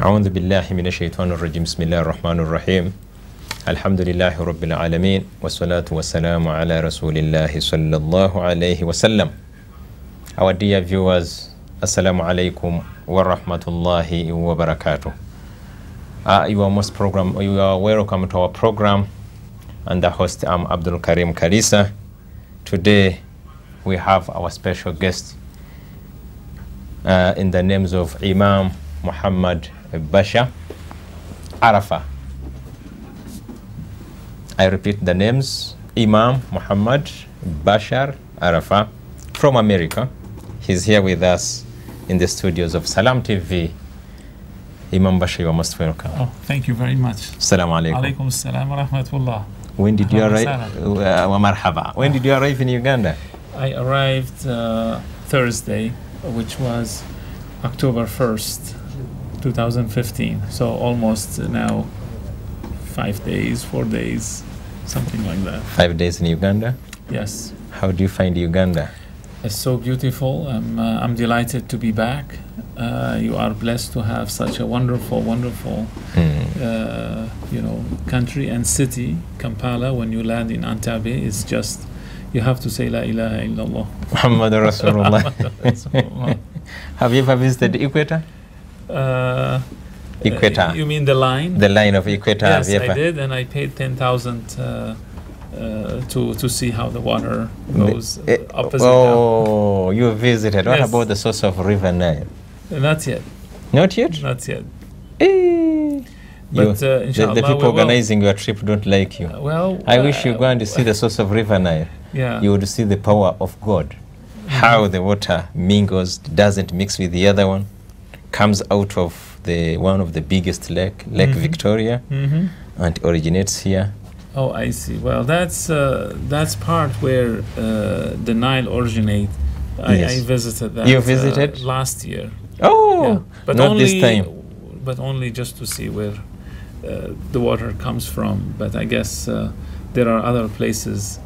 أعوذ بالله من الشيطان الرجيم بسم الله الرحمن الرحيم الحمد لله رب العالمين والصلاة والسلام على رسول الله صلى الله عليه وسلم Our dear viewers, Assalamu alaikum wa rahmatullahi wa barakatuh. Uh, you are most program. You are welcome to our program, and the host I'm Abdul Karim Karisa. Today, we have our special guest uh, in the names of Imam Muhammad Bashar Arafat. I repeat the names Imam Muhammad Bashar Arafat from America. He's here with us in the studios of Salam TV. Imam Bashar, you are most welcome. Oh, thank you very much. Assalamu alaikum. Alaikum assalam wa rahmatullah. When did you arrive? wa Uh, wa marhaba. When did you arrive in Uganda? I arrived uh, Thursday, which was October 1st, 2015. So almost now five days, four days, something like that. Five days in Uganda. Yes. How do you find Uganda? It's so beautiful. I'm, uh, I'm delighted to be back. Uh, you are blessed to have such a wonderful, wonderful, Hmm. uh, you know, country and city. Kampala, when you land in Entebbe, is just, you have to say La ilaha illallah. Muhammad Rasulullah. Rasulullah. Have you ever visited Equator? Uh, Equator. uh, you mean the line? the line of Equator. yes, I did, and I paid ten thousand uh, uh, to to see how the water goes uh, Eh, opposite. oh, you visited. What Yes. about the source of River Nile? Not yet, Not yet. not yet. Eh. But, You- uh, the, inshallah, the people will. organizing your trip don't like you. Uh, well, I wish you uh, go and see the source of River Nile. Yeah. You would see the power of God. How the water mingles, doesn't mix with the other one, comes out of the one of the biggest lake, Lake Mhm. Victoria, hmm and originates here. Oh, I see. Well, that's uh, that's part where uh, the Nile originate. I, Yes. I visited that. You uh, visited? last year. Oh, yeah, but not only, this time. But only just to see where uh, the water comes from. But I guess uh, there are other places.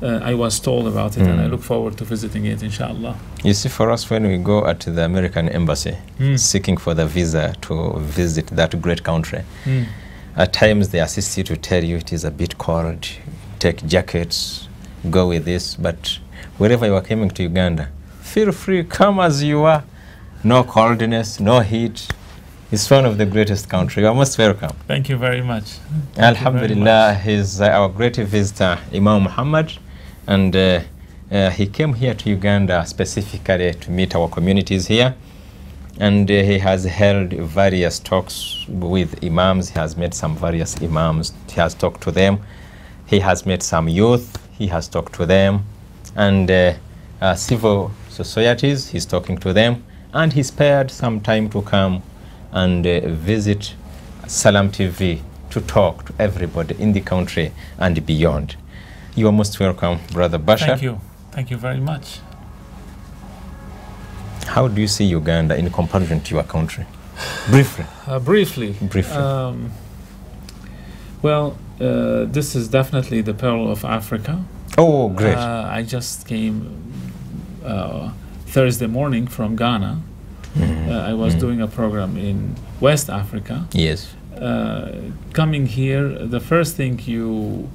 Uh, I was told about it, and I Mm. look forward to visiting it, inshallah. You see, for us, when we go at the American embassy Mm. seeking for the visa to visit that great country, Mm. at times they assist you to tell you it is a bit cold, take jackets, go with this. But wherever you are coming to Uganda, feel free, come as you are. No coldness, no heat. It's one of the greatest countries. You are most welcome. Thank you very much. Thank you very Alhamdulillah, he's uh, our great visitor, Imam Muhammad, and uh, uh, he came here to Uganda specifically to meet our communities here. And uh, he has held various talks with imams. He has met some various imams. He has talked to them. He has met some youth. He has talked to them. And uh, uh, civil societies, he's talking to them. And he spared some time to come and uh, visit Salam TV to talk to everybody in the country and beyond. You are most welcome, Brother Bashar. Thank you. Thank you very much. How do you see Uganda in comparison to your country? Briefly. Uh, briefly. Briefly. Um, well, uh, this is definitely the pearl of Africa. Oh, great. Uh, I just came uh, Thursday morning from Ghana. Mhm. Uh, I was Mhm. doing a program in West Africa. yes. Uh, coming here, the first thing you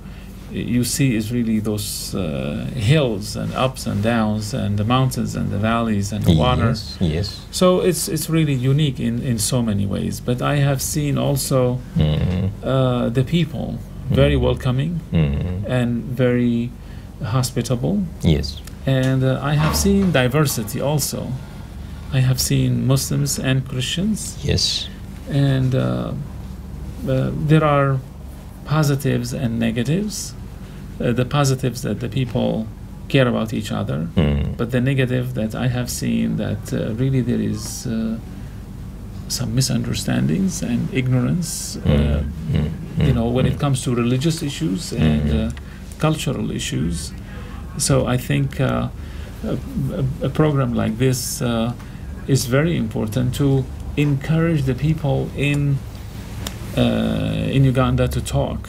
you see is really those uh, hills and ups and downs and the mountains and the valleys and the water. Yes. Yes. So it's it's really unique in, in so many ways. But I have seen also Mhm. uh, the people very Mhm. welcoming Mhm. and very hospitable. Yes. And uh, I have seen diversity also. I have seen Muslims and Christians, Yes. and uh, uh, there are positives and negatives. Uh, the positives that the people care about each other, Mm. but the negative that I have seen that uh, really there is uh, some misunderstandings and ignorance. Uh, Mm. Mm. you know, when it comes to religious issues and Mhm. uh, cultural issues. So I think uh, a, a, program like this uh, is very important to encourage the people in uh, in Uganda to talk.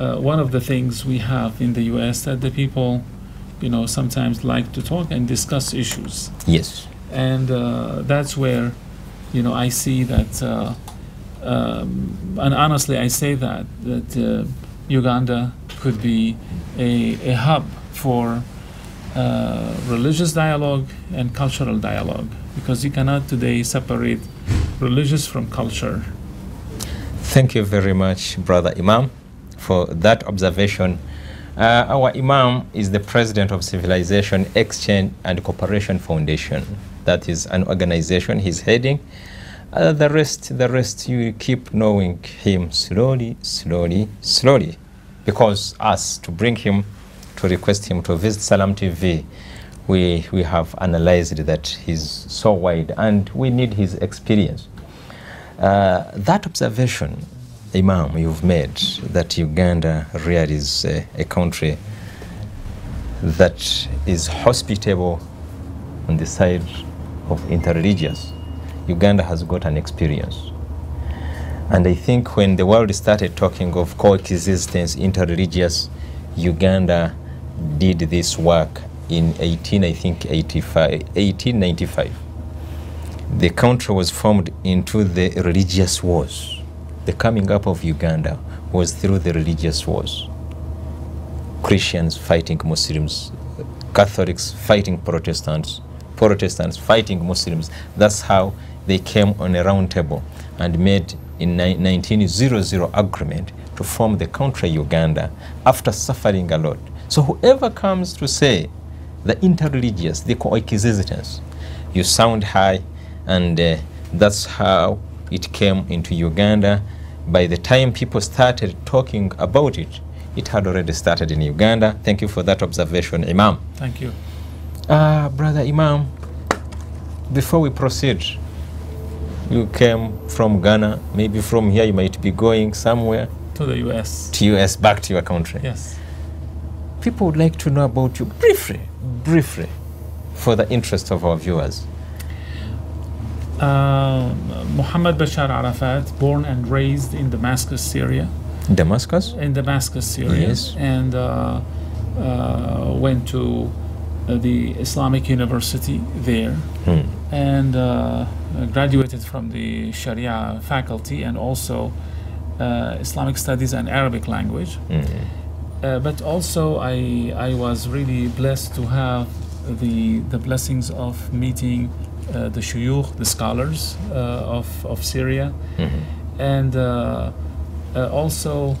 Uh, one of the things we have in the U.S. that the people, you know, sometimes like to talk and discuss issues, Yes. and uh, that's where you know, I see that, uh, um, and honestly, I say that that uh, Uganda could be a, a hub for uh, religious dialogue and cultural dialogue because you cannot today separate religious from culture. Thank you very much, Brother Imam, for that observation. Uh, our Imam is the president of Civilization Exchange and Cooperation Foundation. That is an organization he's heading. Uh, the rest, the rest, you keep knowing him slowly, slowly, slowly, because us to bring him, to request him to visit Salam TV, we we have analyzed that he's so wide, and we need his experience. Uh, that observation, Imam, you've made that Uganda really is a, a country that is hospitable on the side of interreligious. Uganda has got an experience. And I think when the world started talking of coexistence, interreligious, Uganda did this work in 18, I think, 85, 1895 the country was formed into the religious wars. The coming up of Uganda was through the religious wars. Christians fighting Muslims, Catholics fighting Protestants, Protestants fighting Muslims. That's how they came on a round table and made in 1900 agreement to form the country Uganda after suffering a lot. So whoever comes to say the interreligious, the coexistence, you sound high, and uh, that's how it came into Uganda. By the time people started talking about it, it had already started in Uganda. Thank you for that observation, Imam. Thank you. Uh, Brother Imam, before we proceed, you came from Ghana. Maybe from here you might be going somewhere To the US. to US, back to your country. Yes. People would like to know about you briefly, briefly, for the interest of our viewers. Uh, Muhammad Bashar Arafat, born and raised in Damascus, Syria. Damascus? In Damascus, Syria. Yes. And uh, uh, went to uh, the Islamic University there Hmm. and uh, graduated from the Sharia faculty and also uh, Islamic studies and Arabic language. Hmm. Uh, but also, I, I was really blessed to have the, the blessings of meeting the shuyukh, the scholars uh, of, of Syria, Mhm. and uh, uh, also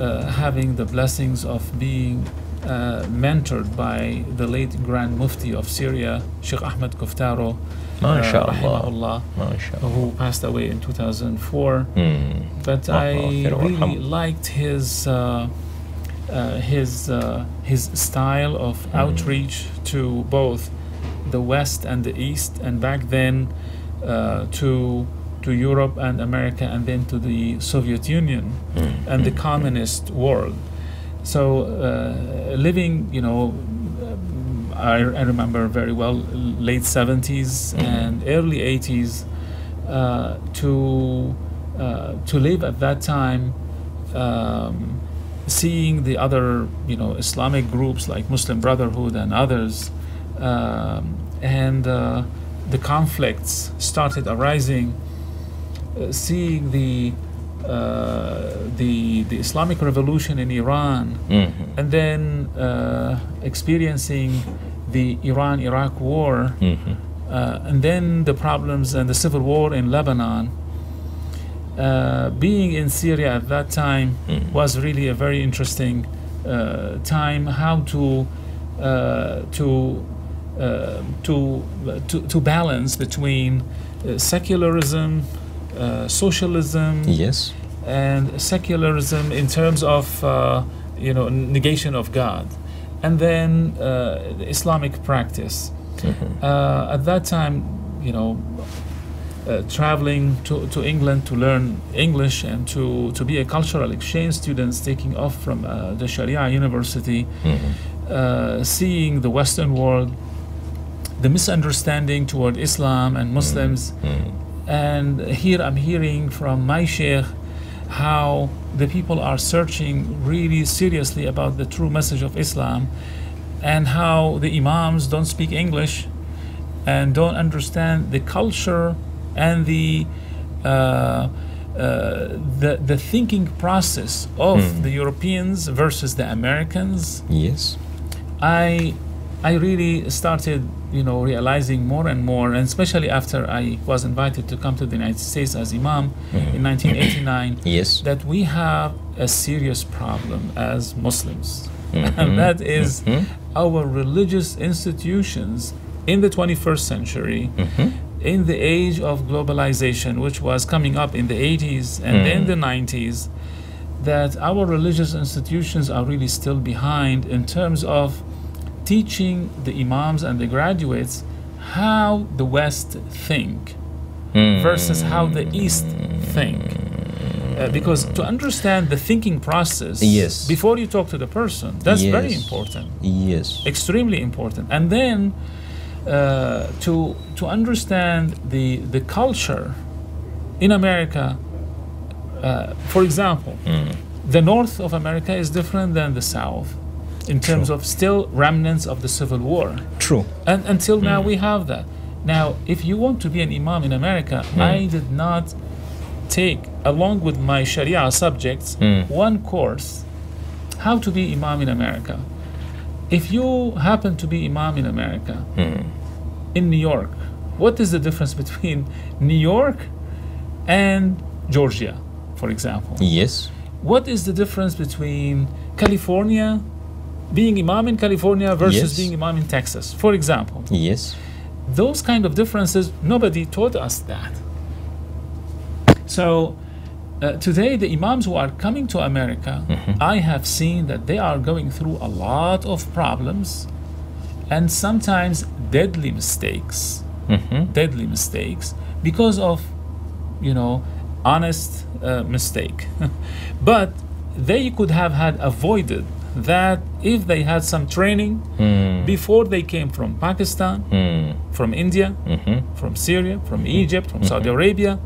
uh, having the blessings of being uh, mentored by the late Grand Mufti of Syria, Sheikh Ahmed MashaAllah. rahimahullah, MashaAllah. who passed away in 2004 Hmm. but I really liked his uh, uh, his uh, his style of Mm. outreach to both the West and the East, and back then uh, to to Europe and America, and then to the Soviet Union Hmm. and the communist world. So uh, living, you know. I, I remember very well late 70s Mhm. and early 80s uh, to uh, to live at that time um, seeing the other you know Islamic groups like Muslim Brotherhood and others and uh, the conflicts started arising uh, seeing the uh, the the Islamic revolution in Iran Mhm. and then uh, experiencing the Iran-Iraq war Mhm. uh, and then the problems and the civil war in Lebanon. Uh, being in Syria at that time Mm. was really a very interesting uh, time. How to uh, to uh, to, to to balance between uh, secularism, uh, socialism, Yes. and secularism in terms of uh, you know negation of God, and then uh, the Islamic practice. Mhm. Uh, at that time, you know, uh, traveling to, to England to learn English and to, to be a cultural exchange student, taking off from uh, the Sharia University, Mhm. uh, seeing the Western world, the misunderstanding toward Islam and Muslims, Mhm. and here I'm hearing from my sheikh how the people are searching really seriously about the true message of Islam and how the imams don't speak English and don't understand the culture and the uh, uh, the the thinking process of Mm. the Europeans versus the Americans, Yes. I I really started you know realizing more and more, and especially after I was invited to come to the United States as imam in 1989, Yes. that we have a serious problem as Muslims, Mhm. and that is Mhm. our religious institutions in the 21st century Mhm. in the age of globalization, which was coming up in the 80s and Mm. then the 90s, that our religious institutions are really still behind in terms of teaching the imams and the graduates how the West think versus how the East think. Uh, because to understand the thinking process Yes. before you talk to the person, that's very important Yes. extremely important and then uh, to to understand the the culture in America uh, for example Mm. the north of America is different than the south in terms True. of still remnants of the civil war True. and until now we have that now if you want to be an imam in America I did not take along with my sharia subjects Mm. one course how to be imam in America if you happen to be imam in America Mm. in New York what is the difference between New York and Georgia for example Yes. what is the difference between California being imam in California versus Yes. being imam in Texas for example Yes. those kind of differences nobody taught us that so uh, today the imams who are coming to america i have seen that they are going through a lot of problems and sometimes deadly mistakes Mm-hmm. deadly mistakes because of you know honest uh, mistake but they could have had avoided that if they had some training Mm. before they came from pakistan Mm. from India, Mhm. from Syria, from Egypt, from Saudi Arabia.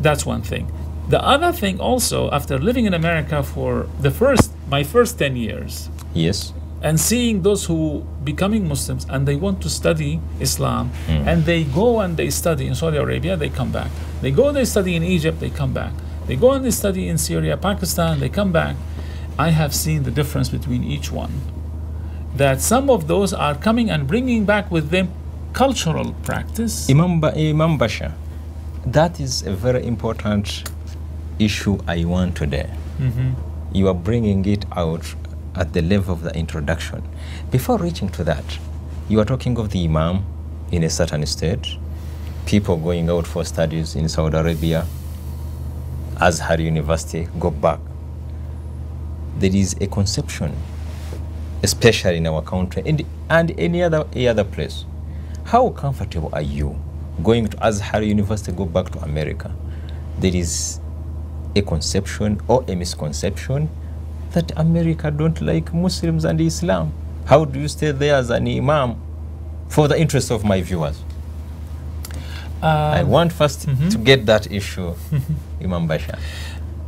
That's one thing. The other thing also, after living in America for the first my first 10 years Yes. and seeing those who becoming Muslims and they want to study Islam and they go and they study in Saudi Arabia, they come back. They go and they study in Egypt, they come back. They go and they study in Syria, Pakistan, they come back. I have seen the difference between each one. That some of those are coming and bringing back with them cultural practice. Imam, ba- Imam Bashar, that is a very important issue I want today. Mhm. You are bringing it out at the level of the introduction. Before reaching to that, you are talking of the Imam in a certain state, people going out for studies in Saudi Arabia, Azhar University, go back. There is a conception, especially in our country and, and any other, any other place. How comfortable are you going to Azhar University, go back to America? There is a conception or a misconception that America don't like Muslims and Islam. How do you stay there as an imam for the interest of my viewers? I Um, want 1st mhm. to get that issue, Imam Bashar.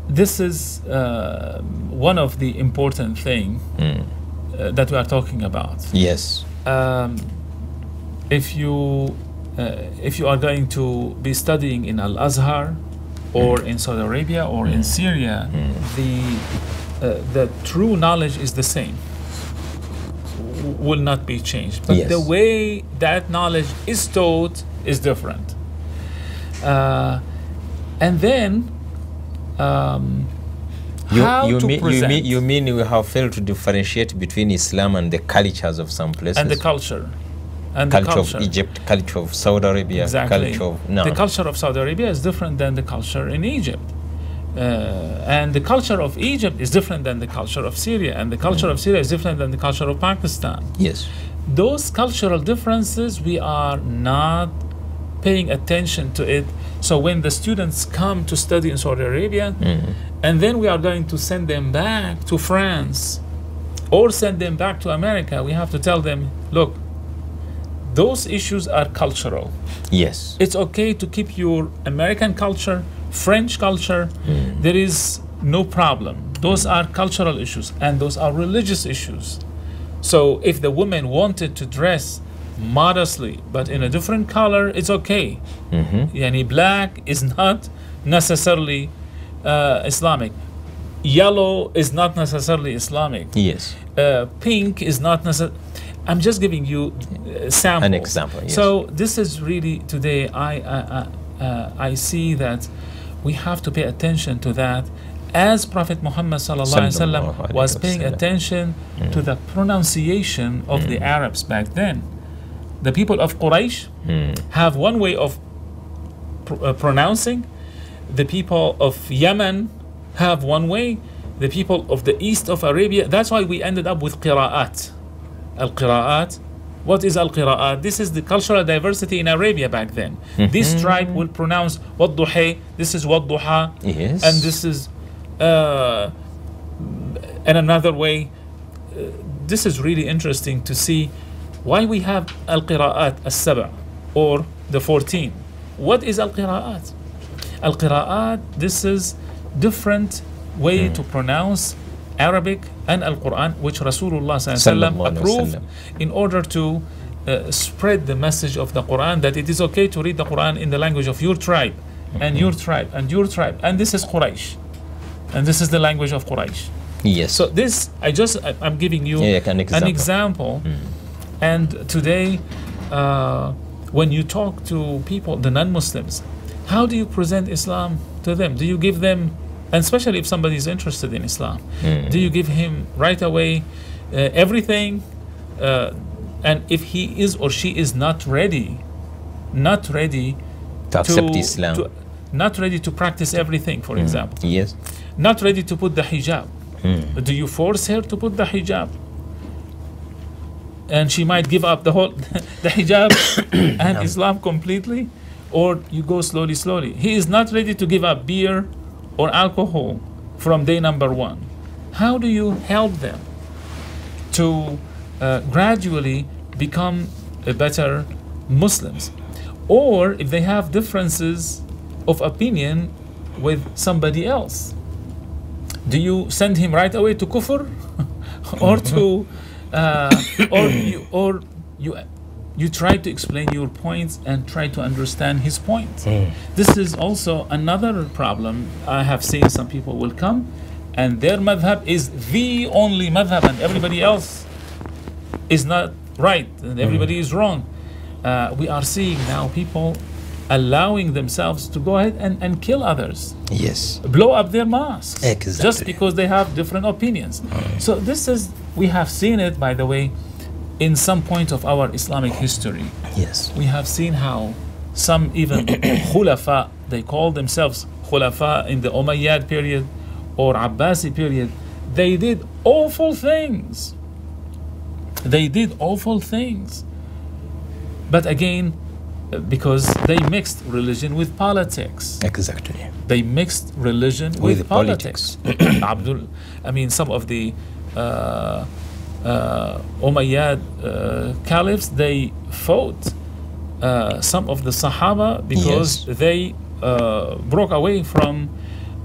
This is uh, one of the important thing Mm. uh, that we are talking about. Yes. um, if you uh, if you are going to be studying in Al Azhar or in Saudi Arabia or in Syria, the uh, the true knowledge is the same. W- Will not be changed, but Yes. the way that knowledge is taught is different. Uh, and then, um, You, how you, to mean, you, mean, you mean you have failed to differentiate between Islam and the cultures of some places? and the culture, and culture, the culture of Egypt, culture of Saudi Arabia, Exactly. culture of no. The culture of Saudi Arabia is different than the culture in Egypt. Uh, and the culture of Egypt is different than the culture of Syria, and the culture of Syria is different than the culture of Pakistan. yes. Those cultural differences, we are not paying attention to it. So when the students come to study in Saudi Arabia, mm-hmm. and then we are going to send them back to France or send them back to America, we have to tell them, look, those issues are cultural Yes. it's okay to keep your American culture, French culture. Mm-hmm. There is no problem. Those mm-hmm. are cultural issues and those are religious issues. So if the woman wanted to dress modestly, but in a different color, it's okay. Mhm. Yani black is not necessarily uh, Islamic. Yellow is not necessarily Islamic. Yes. Uh, pink is not necessarily. I'm just giving you uh, samples. An example, yes. So this is really today. I I, I, uh, I see that we have to pay attention to that, as Prophet Muhammad sallallahu alaihi Sallallahu wasallam was paying attention to the pronunciation of the Arabs back then. The people of Quraysh Mm. have one way of pr- uh, pronouncing. The people of Yemen have one way. The people of the east of Arabia. That's why we ended up with qira'at. Al qira'at. What is al qira'at? This is the cultural diversity in Arabia back then. This tribe will pronounce wadduha. This is wadduha. Yes. And this is, uh, and another way. Uh, this is really interesting to see why we have al qira'at as saba or the 14. What is al qira'at? Al qira'at, this is different way to pronounce Arabic and Al Quran, which Rasulullah alaihi approved in order to uh, spread the message of the Quran that it is okay to read the Quran in the language of your tribe and your tribe and your tribe. And this is Quraysh. And this is the language of Quraysh. Yes. So this, I just, I- I'm giving you Yeah, an example. example. And today, uh, when you talk to people, the non-Muslims, how do you present Islam to them? Do you give them, and especially if somebody is interested in Islam, do you give him right away uh, everything? Uh, and if he is or she is not ready, not ready to accept to, Islam. to- not ready to practice everything, for example yes. not ready to put the hijab. Do you force her to put the hijab? And she might give up the whole the hijab and Islam completely, or you go slowly, slowly. He is not ready to give up beer or alcohol from day number one. How do you help them to uh, gradually become a better Muslims? Or if they have differences of opinion with somebody else, do you send him right away to kufr or to uh, or you or you you try to explain your points and try to understand his points. This is also another problem i have seen some people will come and their madhab is the only madhab and everybody else is not right and everybody is wrong. Uh, we are seeing now people allowing themselves to go ahead and, and kill others Yes. blow up their mosques just because they have different opinions. So this is we have seen it by the way in some point of our Islamic history. Yes. We have seen how some even khulafa they call themselves khulafa in the Umayyad period or Abbasi period they did awful things. They did awful things. But again because they mixed religion with politics Exactly. they mixed religion with, With politics. Abdul, I mean, some of the uh, uh, Umayyad uh, caliphs they fought uh, some of the Sahaba because they uh, broke away from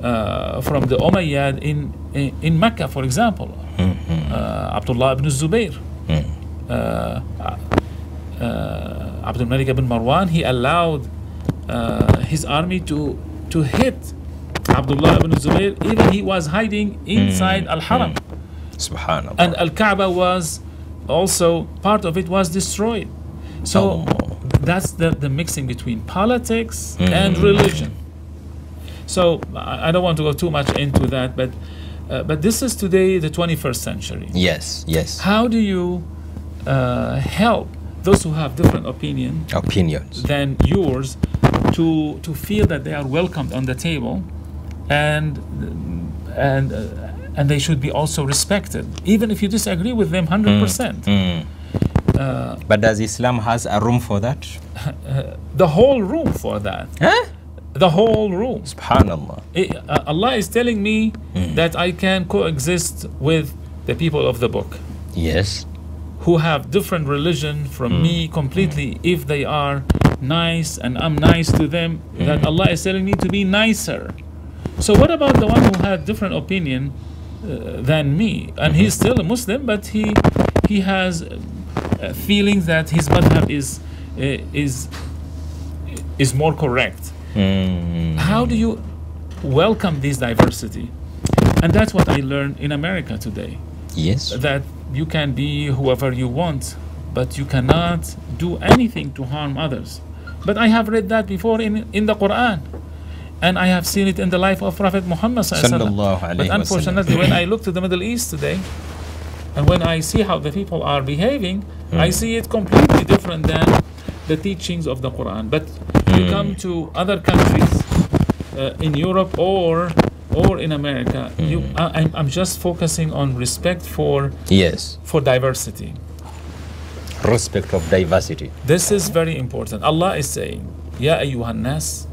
uh, from the Umayyad in, in in Mecca, for example. Uh, Abdullah ibn Zubayr. Uh, uh, Abdul Malik ibn Marwan, he allowed uh, his army to to hit Abdullah ibn Zubayr, even he was hiding inside Al Haram, Subhanallah. and Al Kaaba was also part of it was destroyed. So Oh. that's the, the mixing between politics and religion. So I I don't want to go too much into that, but uh, but this is today the 21st century. yes. Yes. How do you uh, help those who have different opinion Opinions. than yours to to feel that they are welcomed on the table and and uh, and they should be also respected even if you disagree with them 100% Mm. but does Islam has a room for that? the whole room for that Huh? the whole room Subhanallah. I- uh, Allah is telling me that I can coexist with the people of the book Yes. Who have different religion from me completely if they are nice and I'm nice to them that Allah is telling me to be nicer so what about the one who had different opinion uh, than me and he's still a Muslim but he he has uh, feeling that his madhab is uh, is is more correct. Mm. How do you welcome this diversity? And that's what I learned in America today. Yes. That you can be whoever you want, but you cannot do anything to harm others. But I have read that before in, in the Quran. And I have seen it in the life of Prophet Muhammad. sallallahu alaihi wasallam. Sallallahu But unfortunately, when I look to the Middle East today, and when I see how the people are behaving, I see it completely different than the teachings of the Quran. But you come to other countries uh, in Europe or or in America, mm. you, hmm. I, am just focusing on respect for yes for diversity. Respect of diversity. This is very important. Allah is saying, "Ya ayyuhan nas,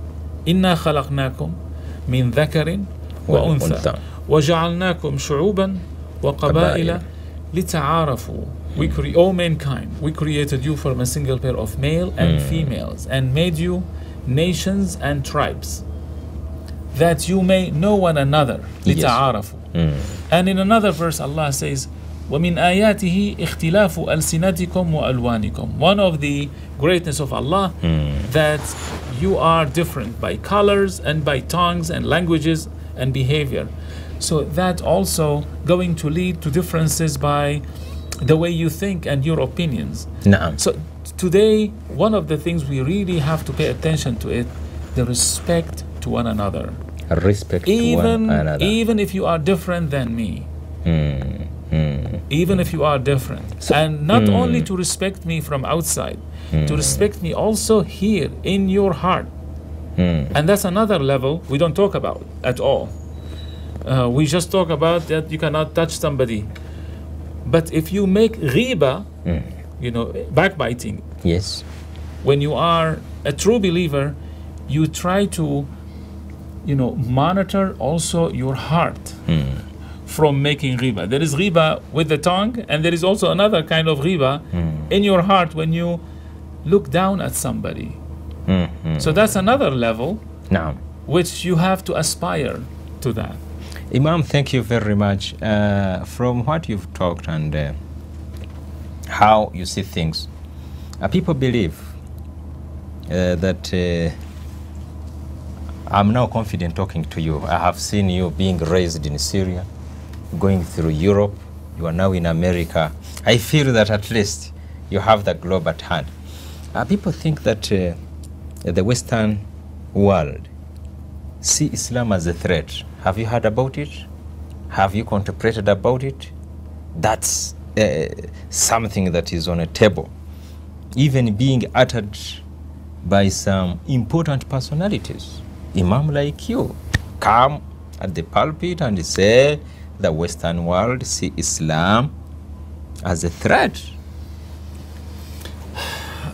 inna khalaqnakum min dhakarin wa untha, wa ja'alnakum shu'uban wa qabaila lita'arafu." We cre- all mankind. We created you from a single pair of male and mm. females, and made you nations and tribes that you may know one another. Yes. لتعارفوا. And in another verse, Allah says, وَمِنْ آيَاتِهِ اخْتِلَافُ أَلْسِنَتِكُمْ وَأَلْوَانِكُم One of the greatness of Allah, that you are different by colors and by tongues and languages and behavior. So that also going to lead to differences by the way you think and your opinions. نعم. So today, one of the things we really have to pay attention to it, the respect to one another. Respect Even one another. even if you are different than me, Mm, mm, even if you are different, and not only to respect me from outside, to respect me also here in your heart. And that's another level we don't talk about at all. Uh, we just talk about that you cannot touch somebody. But if you make ghiba, you know, backbiting, Yes. when you are a true believer, you try to, you know, monitor also your heart mm. from making ghiba. There is ghiba with the tongue, and there is also another kind of ghiba mm. in your heart when you look down at somebody. Mm. So that's another level which you have to aspire to that. Imam, thank you very much. Uh, from what you've talked and uh, how you see things, uh, people believe uh, that uh, I'm now confident talking to you. I have seen you being raised in Syria, going through Europe. You are now in America. I feel that at least you have the globe at hand. Uh, people think that uh, the Western world see Islam as a threat. Have you heard about it? Have you contemplated about it? That's uh, something that is on a table, even being uttered by some important personalities. Imam like you come at the pulpit and say the Western world see Islam as a threat.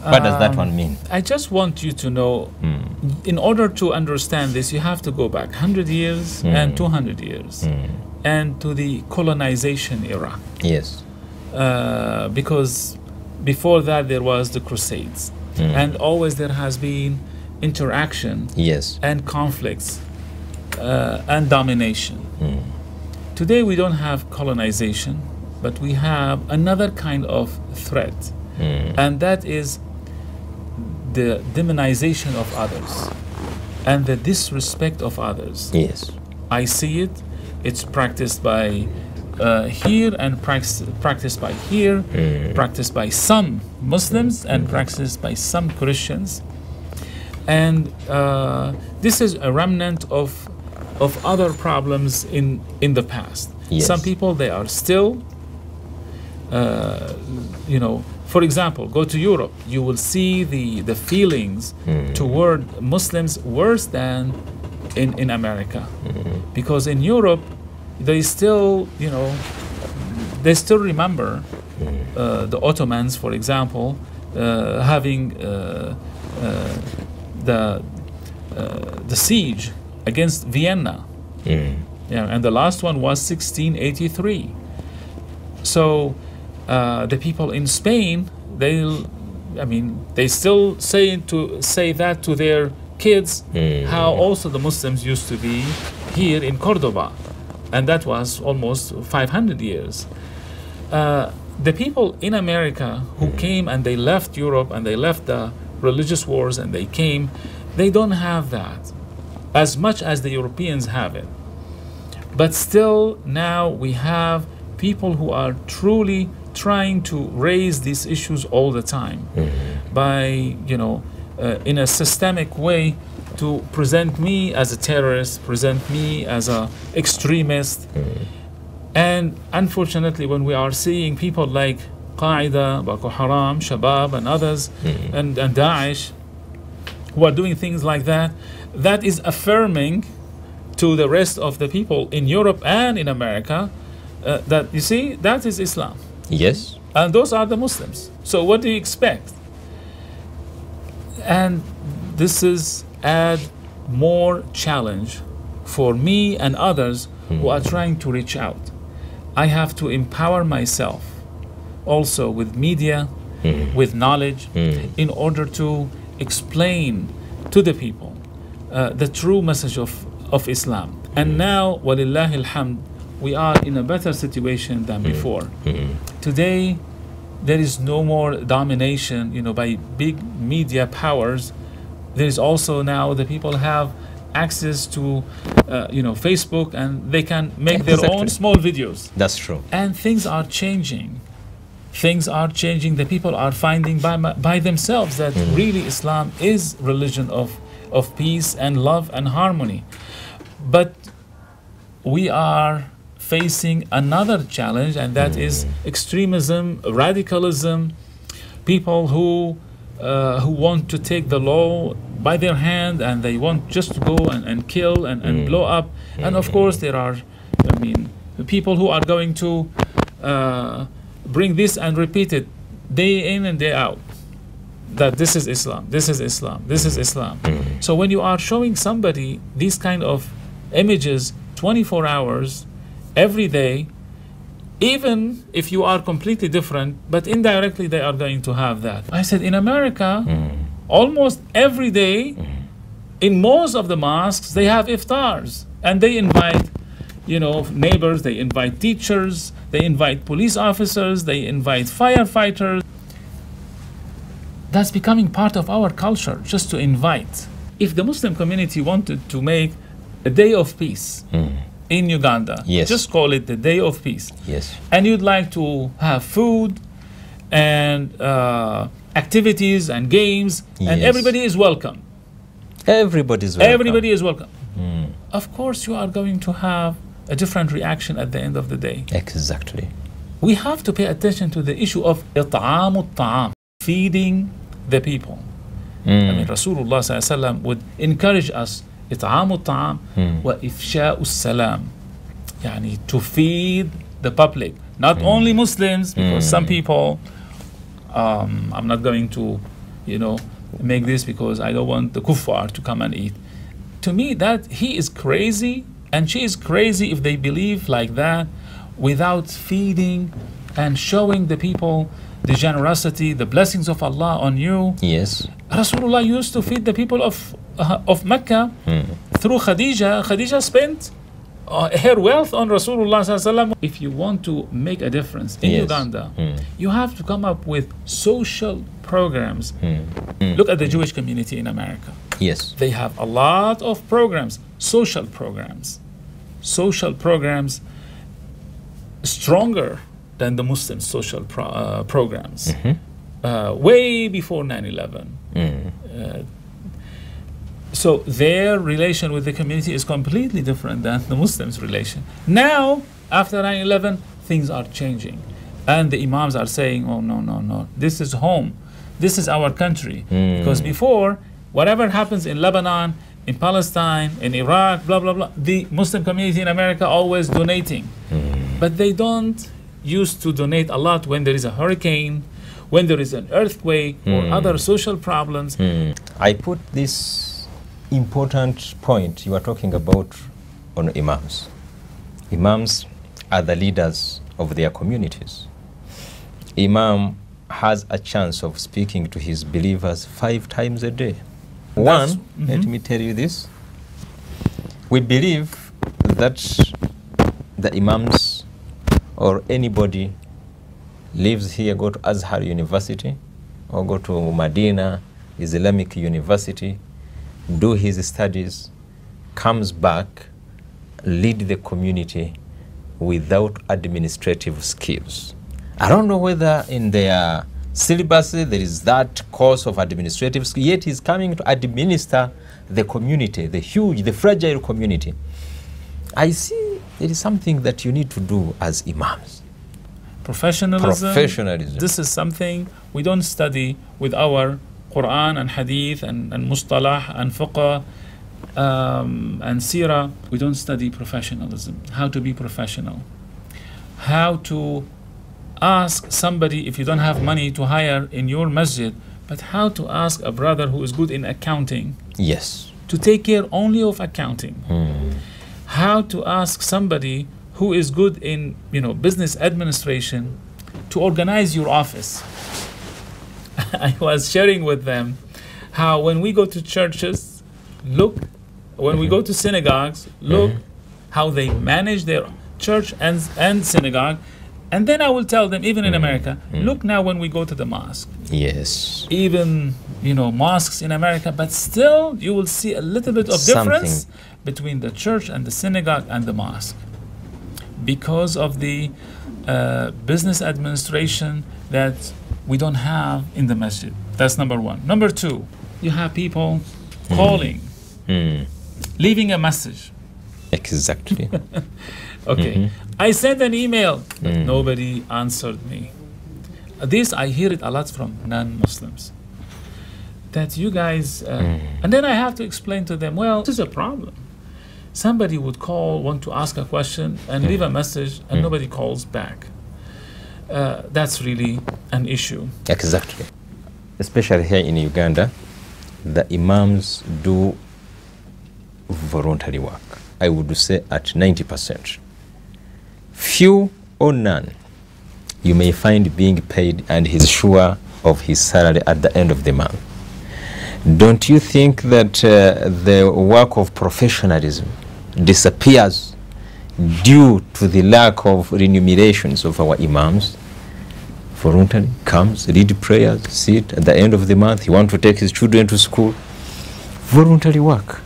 What does that Um, one mean? I just want you to know, in order to understand this, you have to go back 100 years and 200 years and to the colonization era. Yes. Uh, because before that, there was the Crusades. And always there has been interaction Yes. and conflicts uh, and domination. Today, we don't have colonization, but we have another kind of threat, and that is the demonization of others and the disrespect of others. Yes. I see it. It's practiced by uh, here and prax- practiced by here, practiced by some Muslims and practiced by some Christians. And uh, this is a remnant of of other problems in in the past. Yes. Some people they are still, uh, you know. For example, go to Europe. You will see the the feelings toward Muslims worse than in in America, because in Europe they still you know they still remember uh, the Ottomans, for example, uh, having uh, uh, the uh, the siege against Vienna. Yeah, and the last one was 1683. So uh, the people in Spain, they, I mean, they still say to say that to their kids, how also the Muslims used to be here in Cordoba, and that was almost 500 years. Uh, the people in America who came and they left Europe and they left the religious wars and they came, they don't have that as much as the Europeans have it. But still, now we have people who are truly trying to raise these issues all the time by, you know, uh, in a systemic way to present me as a terrorist, present me as a extremist. And unfortunately, when we are seeing people like Qaeda, Boko Haram, Shabab, and others, and, and Daesh, who are doing things like that, that is affirming to the rest of the people in Europe and in America uh, that, you see, that is Islam. Yes. And those are the Muslims. So what do you expect? And this is add more challenge for me and others who are trying to reach out. I have to empower myself also with media, mm. with knowledge, mm. in order to explain to the people uh, the true message of, of Islam. And mm. now, walillahi alhamd, we are in a better situation than before. Today, there is no more domination, you know, by big media powers. There is also now the people have access to, uh, you know, Facebook, and they can make their own small videos. That's true. And things are changing. Things are changing. The people are finding by, by themselves that really Islam is religion of, of peace and love and harmony. But we are facing another challenge, and that is extremism, radicalism, people who uh, who want to take the law by their hand and they want just to go and, and kill and, and blow up. And of course, there are, I mean, people who are going to uh, bring this and repeat it. Day in and day out. That this is Islam, this is Islam, this is Islam. Mm-hmm. So when you are showing somebody these kind of images 24 hours every day, even if you are completely different, but indirectly they are going to have that. I said in America, mm-hmm. almost every day, mm-hmm. in most of the mosques, they have iftars and they invite, you know, neighbors, they invite teachers, they invite police officers, they invite firefighters. That's becoming part of our culture, just to invite. If the Muslim community wanted to make a day of peace in Uganda, Yes. just call it the day of peace, Yes. and you'd like to have food and uh, activities and games, and everybody is welcome. Everybody's welcome. Everybody is welcome. Of course, you are going to have a different reaction at the end of the day. Exactly. We have to pay attention to the issue of إطعام الطعام, feeding the people. I mean, Rasulullah صلى الله عليه وسلم would encourage us إطعام الطعام وإفشاء السلام. يعني to feed the public, not only Muslims, because some people, um, I'm not going to, you know, make this because I don't want the kuffar to come and eat. To me, that he is crazy and she is crazy if they believe like that without feeding and showing the people the generosity, the blessings of Allah on you. Yes. Rasulullah used to feed the people of uh, of Mecca through Khadija. Khadija spent uh, her wealth on Rasulullah sallallahu alaihi wasallam. If you want to make a difference in Yes. Uganda, you have to come up with social programs. Look at the Jewish community in America. Yes. They have a lot of programs, social programs, social programs stronger than the Muslim social pro- uh, programs. Uh, way before 9 11. Uh, so their relation with the community is completely different than the Muslims' relation. Now, after 9 11, things are changing. And the Imams are saying, oh, no, no, no, this is home. This is our country. Because before, whatever happens in Lebanon, in Palestine, in Iraq, blah, blah, blah, the Muslim community in America always donating. Hmm. But they don't used to donate a lot when there is a hurricane, when there is an earthquake, or hmm. other social problems. Hmm. I put this important point you are talking about on imams. Imams are the leaders of their communities. Imam has a chance of speaking to his believers five times a day. One, let me mm-hmm. tell you this. We believe that the imams or anybody lives here, go to Azhar University or go to Medina Islamic University, do his studies, comes back, lead the community without administrative skills. I don't know whether in their syllabus there is that course of administrative skills, yet he's coming to administer the community, the huge, the fragile community. I see there is something that you need to do as imams. Professionalism. Professionalism. This is something we don't study with our Quran and Hadith and, and Mustalah and Fiqh um, and Sirah. We don't study professionalism, how to be professional, how to ask somebody if you don't have money to hire in your masjid, but how to ask a brother who is good in accounting Yes. to take care only of accounting. Mm. How to ask somebody who is good in you know business administration to organize your office. I was sharing with them how when we go to churches, look when we go to synagogues, look how they manage their church and, and synagogue. And then I will tell them, even in America, look now when we go to the mosque Yes. even you know mosques in America, but still you will see a little bit of difference between the church and the synagogue and the mosque because of the uh, business administration that we don't have in the masjid. That's number one. Number two, you have people calling, Mm. leaving a message. Exactly. Okay, I sent an email, but Mm. nobody answered me. This I hear it a lot from non-Muslims. That you guys, uh, Mm. and then I have to explain to them. Well, this is a problem. Somebody would call, want to ask a question, and leave a message, and Mm. nobody calls back. Uh, that's really an issue. exactly. Especially here in Uganda, the imams do voluntary work. I would say at 90%. Few or none you may find being paid and he's sure of his salary at the end of the month. Don't you think that uh, the work of professionalism disappears due to the lack of remunerations of our imams? Voluntary comes, read prayers, sit at the end of the month, he wants to take his children to school. Voluntary work.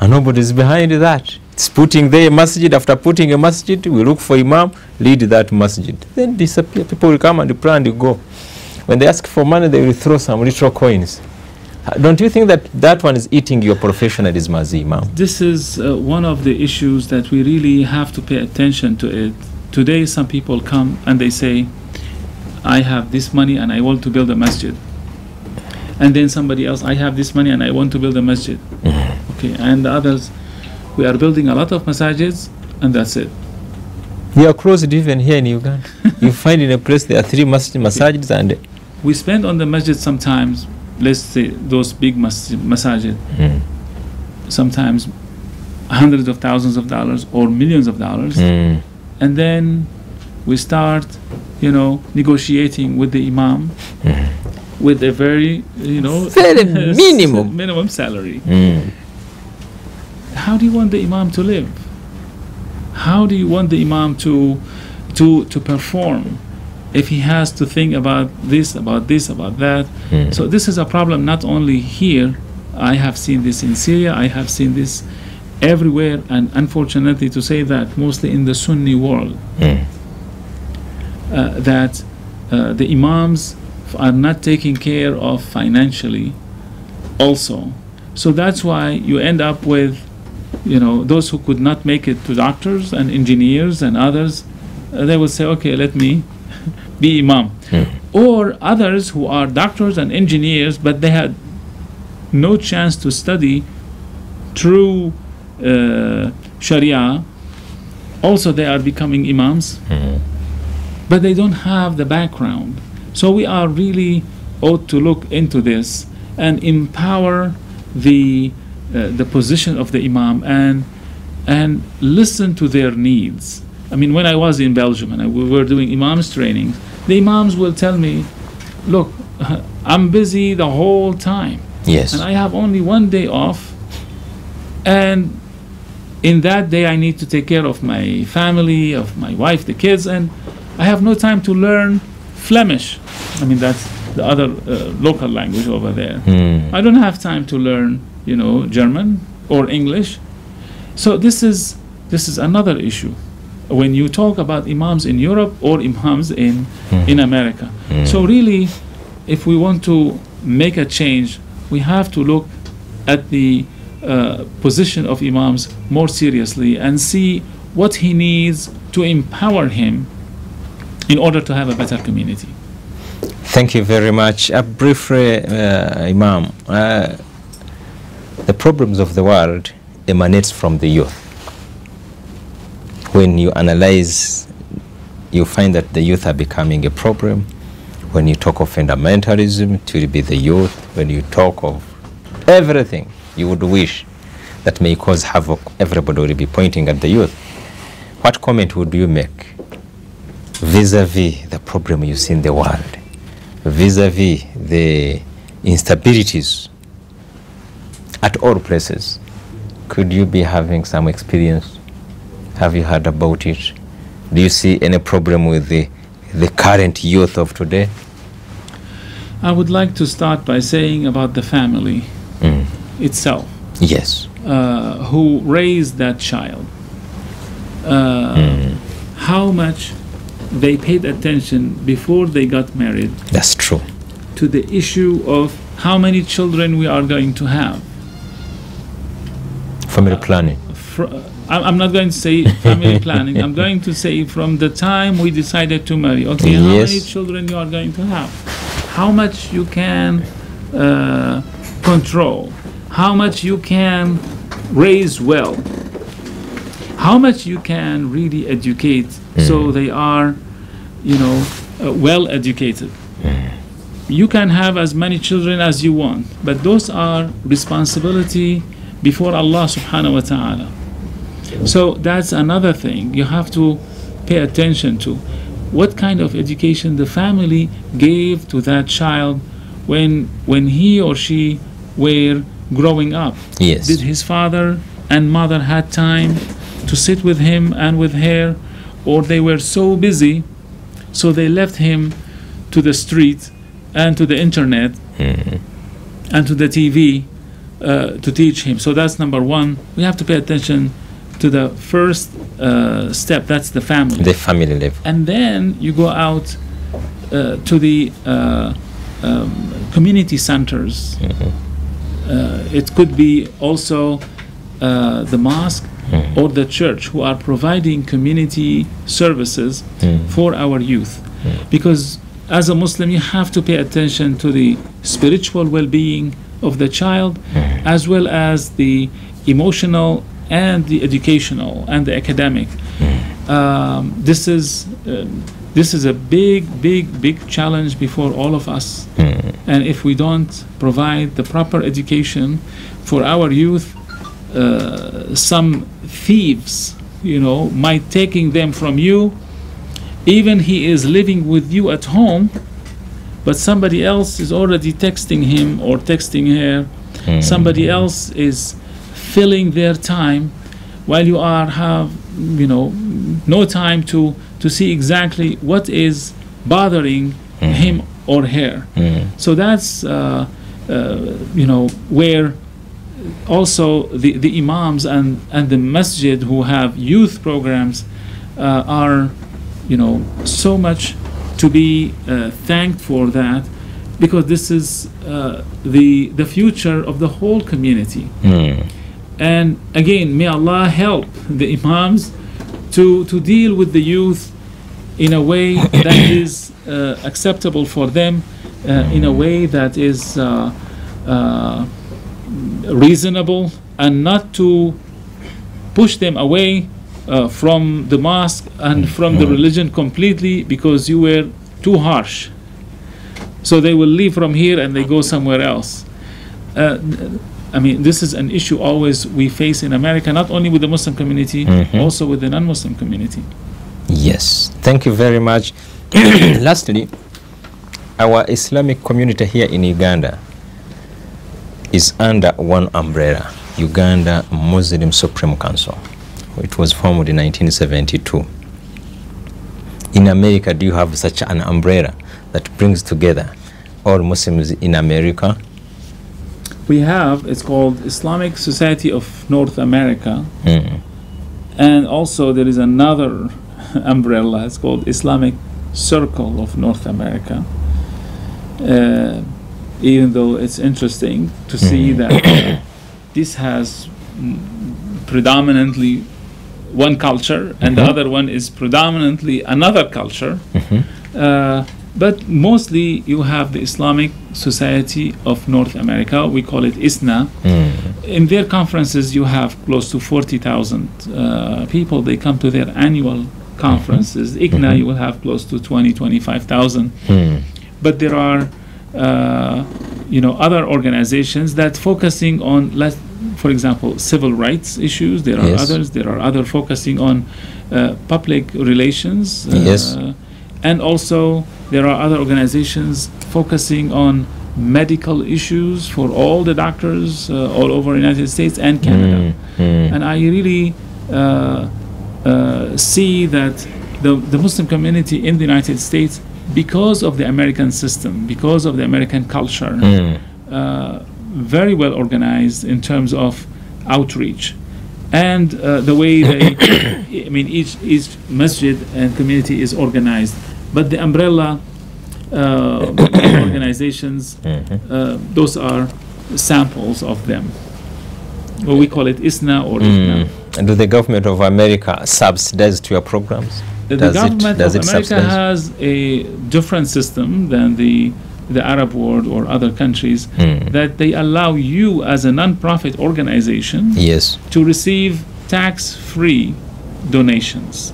And nobody is behind that. It's putting there a masjid. After putting a masjid, we look for imam, lead that masjid. Then disappear. People will come and plan to go. When they ask for money, they will throw some little coins. Don't you think that that one is eating your professionalism as imam? This is uh, one of the issues that we really have to pay attention to it. Today, some people come and they say, I have this money and I want to build a masjid. And then somebody else, I have this money and I want to build a masjid. Okay, and the others, we are building a lot of masajids and that's it. We are closed even here in Uganda. you find in a place there are three masjid, masajids and We spend on the masjid sometimes, let's say those big mas- masajid, Mm. sometimes hundreds of thousands of dollars or millions of dollars. Mm. and then we start you know negotiating with the imam with a very you know Very minimum. minimum salary Mm. How do you want the imam to live? How do you want the imam to to to perform if he has to think about this about this about that? Mm. so this is a problem not only here. I have seen this in syria. I have seen this everywhere. And unfortunately to say that mostly in the sunni world Mm. uh, that uh, the imams are not taken care of financially also. So that's why you end up with you know those who could not make it to doctors and engineers and others uh, they will say okay let me be imam Mm. or others who are doctors and engineers but they had no chance to study true uh, sharia also they are becoming imams Mm. but they don't have the background. So we are really ought to look into this and empower the uh, the position of the imam and and listen to their needs. I mean, when I was in Belgium and I, we were doing imams training, the imams will tell me, "Look, I'm busy the whole time, Yes. and I have only one day off, and in that day I need to take care of my family, of my wife, the kids, and I have no time to learn Flemish. I mean, that's the other uh, local language over there. Mm. I don't have time to learn, you know, German or English. So this is this is another issue when you talk about imams in Europe or imams in Mm. in America. Mm. So really, if we want to make a change, we have to look at the uh, position of imams more seriously and see what he needs to empower him in order to have a better community. Thank you very much. Uh, briefly, uh, Imam, uh, the problems of the world emanates from the youth. When you analyze, you find that the youth are becoming a problem. When you talk of fundamentalism, it will be the youth. When you talk of everything you would wish that may cause havoc, everybody will be pointing at the youth. What comment would you make vis-a-vis the problem you see in the world? vis-a-vis the instabilities at all places. Could you be having some experience? Have you heard about it? Do you see any problem with the, the current youth of today? I would like to start by saying about the family Mm. itself. Yes. uh, who raised that child, uh, Mm. how much they paid attention before they got married That's true. to the issue of how many children we are going to have. Family planning. Fr- I'm not going to say family planning. I'm going to say from the time we decided to marry. Okay, how many children you are going to have? How much you can uh, control? How much you can raise well? How much you can really educate so they are, you know, uh, well educated? you can have as many children as you want, but those are responsibility before Allah subhanahu wa ta'ala. So that's another thing you have to pay attention to. What kind of education the family gave to that child when when he or she were growing up? Yes. Did his father and mother had time to sit with him and with her, or they were so busy, so they left him to the street and to the internet Mm. and to the TV uh, to teach him. So that's number one. We have to pay attention to the first uh, step. That's the family, The family level. and then you go out uh, to the uh, um, community centers. Uh, it could be also uh, the mosque Mm. or the church who are providing community services Mm. for our youth. Because as a Muslim, you have to pay attention to the spiritual well being of the child as well as the emotional and the educational and the academic. Um, this is um, this is a big, big, big challenge before all of us. Mm. And if we don't provide the proper education for our youth, uh, some thieves, you know, might taking them from you. Even he is living with you at home, but somebody else is already texting him or texting her. Mm. Somebody else is filling their time while you are have you know no time to to see exactly what is bothering Mhm. him or her. Mm. So that's uh, uh, you know where also the, the imams and, and the masjid who have youth programs uh, are you know so much to be uh, thanked for that because this is uh, the the future of the whole community Mm. and again may Allah help the imams to to deal with the youth in a way that is uh, acceptable for them uh, in a way that is uh, uh, reasonable and not to push them away uh, from the mosque and from the religion completely because you were too harsh so they will leave from here and they go somewhere else uh, I mean, this is an issue always we face in America, not only with the Muslim community, Mhm. also with the non-Muslim community. Yes, thank you very much. Lastly, our Islamic community here in Uganda is under one umbrella Uganda Muslim Supreme Council. It was formed in 1972. in America do you have such an umbrella that brings together all Muslims in America? We have, it's called Islamic Society of North America. Mm. And also there is another umbrella, it's called Islamic Circle of North America. Uh, even though it's interesting to see Mhm. that this has mm, predominantly one culture and the Mhm. other one is predominantly another culture. Mhm. Uh, but mostly you have the Islamic Society of North America, we call it ISNA. Mm. In their conferences, you have close to 40,000 uh, people. They come to their annual conferences. ICNA, Mhm. you will have close to 20, 25,000. Mm. But there are, uh, you know, other organizations that focusing on, let, for example, civil rights issues. There are Yes. others. There are other focusing on uh, public relations. uh, Yes. And also, there are other organizations focusing on medical issues for all the doctors uh, all over the United States and Canada. Mm. Mm. And I really uh, uh, see that the, the Muslim community in the United States, because of the American system, because of the American culture, Mm. Very well organized in terms of outreach and uh, the way they i mean each each masjid and community is organized but the umbrella uh, organizations Mhm. uh, those are samples of them well, we call it isna or Mm. ICNA. And do the government of America subsidize to your programs? The Does it- government does of it America subsidize? has a different system than the the Arab world or other countries Mm. that they allow you as a non-profit organization Yes. to receive tax-free donations.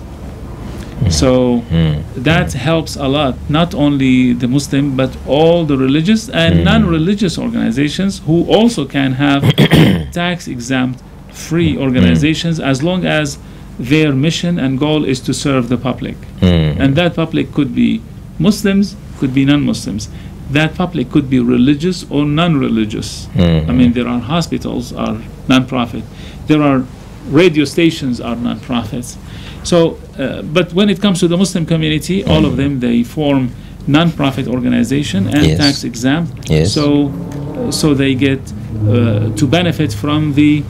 So Mm. that helps a lot, not only the Muslim but all the religious and Mm. non-religious organizations who also can have tax-exempt free organizations as long as their mission and goal is to serve the public. And that public could be Muslims, could be non-Muslims. That public could be religious or non-religious. Mm. I mean, there are hospitals are non-profit. There are radio stations are non-profits. So, uh, but when it comes to the Muslim community, all of them they form non-profit organization and Yes. tax exempt. Yes. So, uh, so they get uh, to benefit from the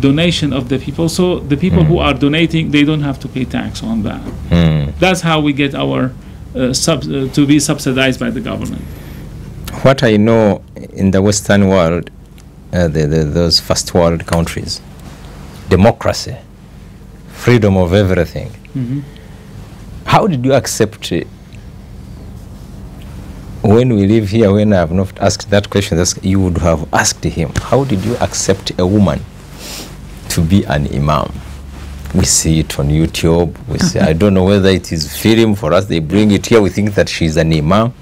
donation of the people. So the people who are donating, they don't have to pay tax on that. Mm. That's how we get our uh, sub, uh, to be subsidized by the government. What I know in the Western world, uh, the, the, those first world countries, democracy, freedom of everything. How did you accept uh, when we live here? When I have not asked that question, that's, you would have asked him. How did you accept a woman to be an imam? We see it on YouTube. We see. I don't know whether it is film for us. They bring it here. We think that she's an imam.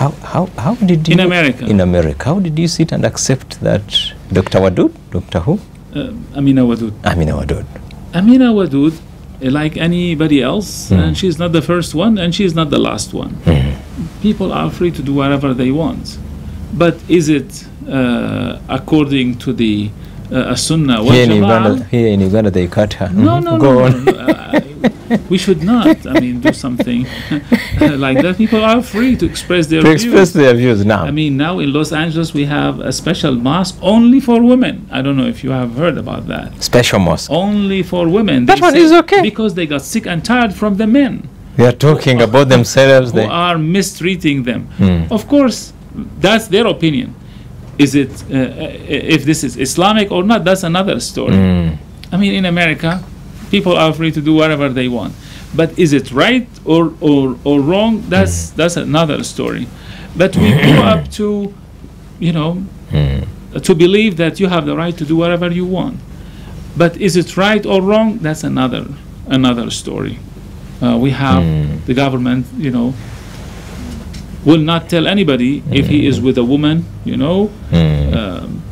How, how, how did you In America. in America how did you sit and accept that Dr. Wadud Dr. who Uh, Amina Wadud. Amina Wadud Amina Wadud, like anybody else, Mm. and she's not the first one, and she's not the last one. People are free to do whatever they want, but is it uh, according to the uh, Sunnah here in Uganda here in Uganda they cut her No, no, go no, on no, no. Uh, we should not. I mean, do something like that. People are free to express their to views. express their views now I mean, now in Los Angeles we have a special mosque only for women. I don't know if you have heard about that. special mosque Only for women. That They one is okay. because they got sick and tired from the men they are talking about themselves who they, are mistreating them. Mm. Of course, that's their opinion. Is it uh, if this is Islamic or not? That's another story. Mm. I mean, in America, people are free to do whatever they want. But is it right or, or, or wrong? That's that's another story. But we grew up to, you know, Mm. to believe that you have the right to do whatever you want. But is it right or wrong? That's another another story. Uh, we have Mm. the government, you know, will not tell anybody if he is with a woman, you know, Mm. um,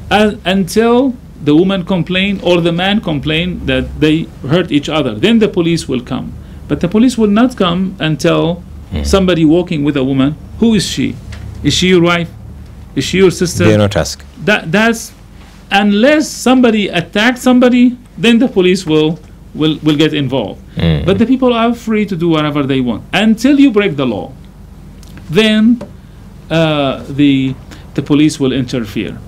until the woman complain or the man complain that they hurt each other. Then the police will come. But the police will not come until somebody walking with a woman. Who is she? Is she your wife? Is she your sister? they not ask that that's unless somebody attacked somebody then the police will will, will get involved. Mm. But the people are free to do whatever they want until you break the law. Then uh, the the police will interfere.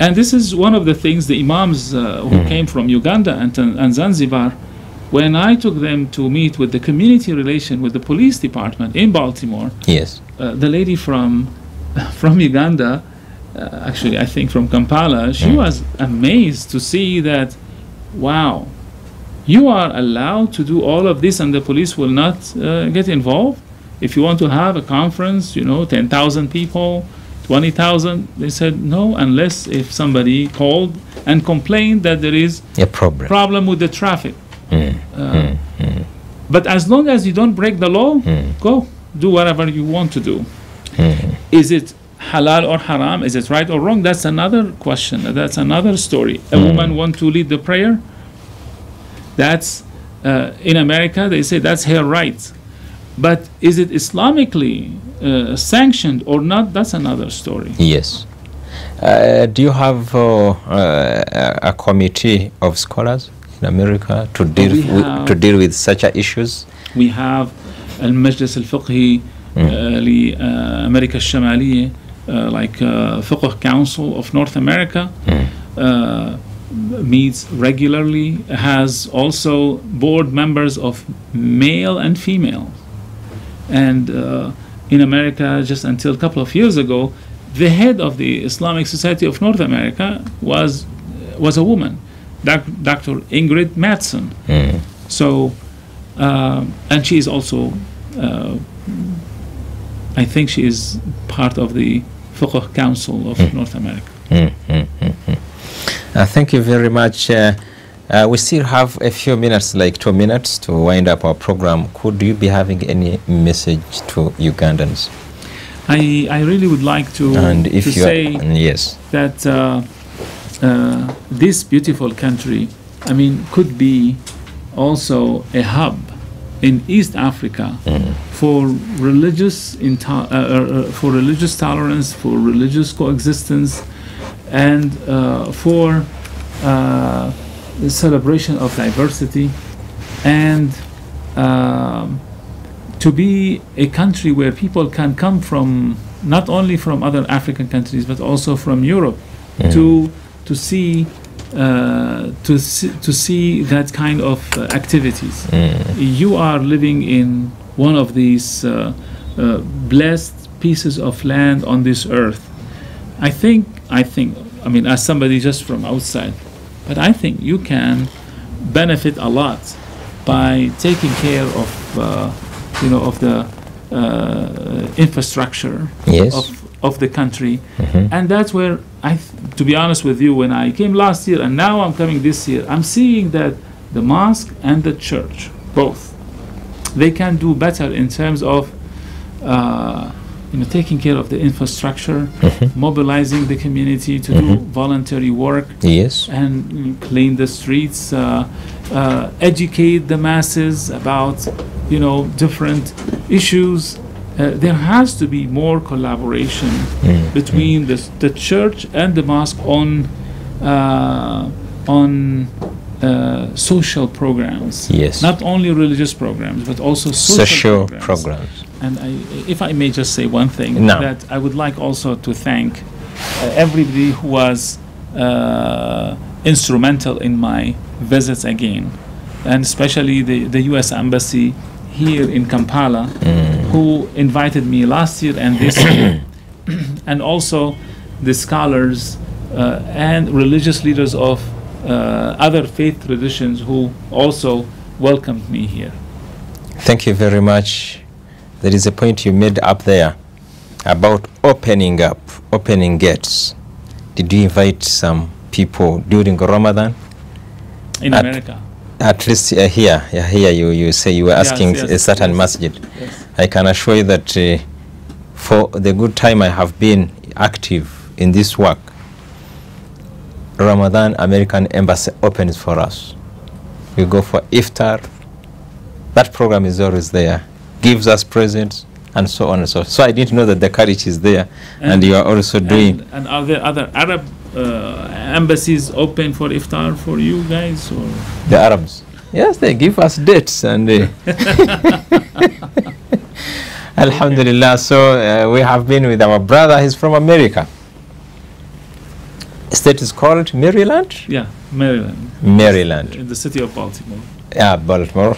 And this is one of the things the imams uh, who Mm. came from Uganda and, and Zanzibar, when I took them to meet with the community relation with the police department in Baltimore, Yes. uh, the lady from from Uganda, uh, actually I think from Kampala, she Mm. was amazed to see that, wow, you are allowed to do all of this and the police will not uh, get involved. If you want to have a conference, you know, ten thousand people, twenty thousand, they said no, unless if somebody called and complained that there is A problem. problem with the traffic. Mm. Uh, But as long as you don't break the law, Mm. go do whatever you want to do. Mm. Is it halal or haram? Is it right or wrong? That's another question. That's another story. A Mm. woman want to lead the prayer. That's uh, in America. They say that's her right. But is it Islamically uh, sanctioned or not? That's another story. Yes. Uh, do you have uh, uh, a committee of scholars in America to deal we with, have- to deal with such issues? We have المجلس الفقهي uh, لأمريكا الشمالية uh, like uh, Fiqh Council of North America uh, meets regularly has also board members of male and female and uh, in America just until a couple of years ago the head of the Islamic Society of North America was was a woman Doc- Dr. Ingrid Mattson Mm. so, uh, and she is also, uh, I think she is part of the Fiqh Council of North America. Mm, mm, mm, mm. Uh, thank you very much. Uh, we still have a few minutes, like two minutes, to wind up our program. Could you be having any message to Ugandans? I, I really would like to, and if to you say yes, that uh, uh, this beautiful country, I mean, could be also a hub in East Africa for religious uh, uh, uh, for religious tolerance, for religious coexistence, and uh, for uh, the celebration of diversity, and um, to be a country where people can come from not only from other African countries but also from Europe to to see uh, to see, to see that kind of uh, activities. You are living in one of these uh, uh, blessed pieces of land on this earth. I think I think I mean as somebody just from outside, but I think you can benefit a lot by taking care of uh, you know of the uh, infrastructure Yes. of of the country, and that's where I, th- to be honest with you, when I came last year and now I'm coming this year, I'm seeing that the mosque and the church both they can do better in terms of uh, you know taking care of the infrastructure, mobilizing the community to do voluntary work yes, and clean the streets, uh, uh, educate the masses about you know different issues. Uh, there has to be more collaboration between the, the church and the mosque on uh, on uh, social programs. Yes. Not only religious programs, but also social, social programs. programs. And I, if I may just say one thing, No. that I would like also to thank uh, everybody who was uh, instrumental in my visits again, and especially the, the U.S. Embassy here in Kampala, who invited me last year and this year, and also the scholars uh, and religious leaders of uh, other faith traditions who also welcomed me here. Thank you very much. There is a point you made up there about opening up, opening gates. Did you invite some people during Ramadan? In At- America. At least uh, here, yeah, here you, you say you were Yes, asking yes, a certain yes. masjid. Yes. I can assure you that uh, for the good time I have been active in this work, Ramadan American Embassy opens for us. We go for iftar. That program is always there. Gives us presents and so on and so. So I didn't know that the courage is there, and, And- you are also doing. And, and are there other Arab uh, embassies open for iftar for you guys? Or The Arabs. Yes, they give us dates and. Uh, Alhamdulillah. So uh, we have been with our brother. He's from America. State is called Maryland. Yeah, Maryland. Maryland. In the city of Baltimore. Yeah, Baltimore.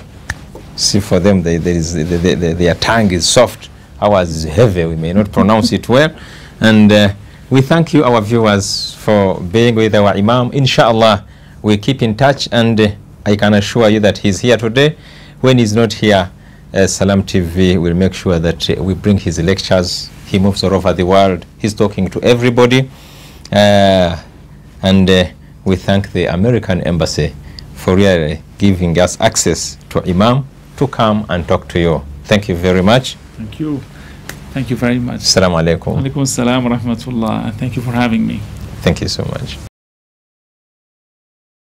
See, for them, they, there is, the, the, the, their tongue is soft. Ours is heavy. We may not pronounce it well. And uh, we thank you, our viewers, for being with our Imam. Inshallah, we keep in touch. And uh, I can assure you that he's here today. When he's not here, uh, Salam TV will make sure that uh, we bring his lectures. He moves all over the world. He's talking to everybody. Uh, and uh, we thank the American Embassy for really giving us access to Imam to come and talk to you. Thank you very much. Thank you. Thank you very much. Assalamu alaikum. Alaikum salam wa rahmatullah. Thank you for having me. Thank you so much.